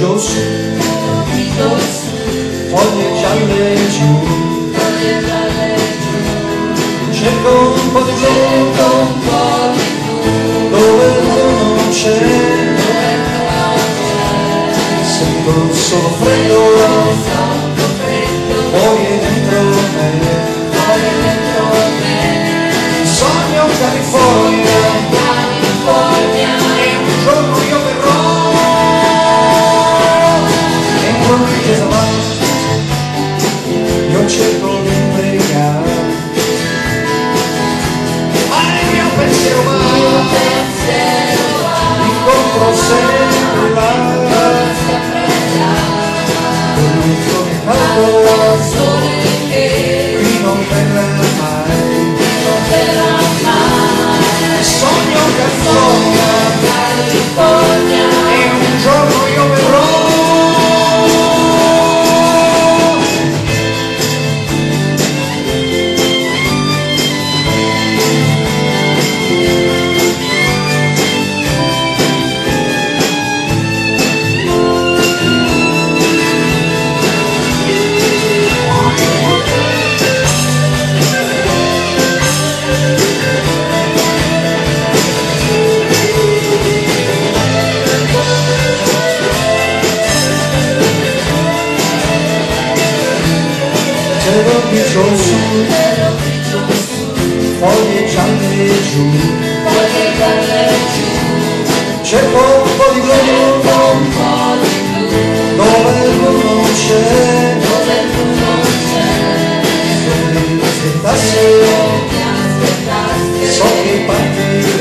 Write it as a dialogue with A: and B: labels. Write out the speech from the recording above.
A: grigio su, foglie gialle giù, cerco un po' di blu dove c'è, sento solo freddo, muoie dentro me, sogno California, e 외롭게 좋은 어디 장례 주 제법 버리고 너만 놓채 내 탓에 속이 빠뜨래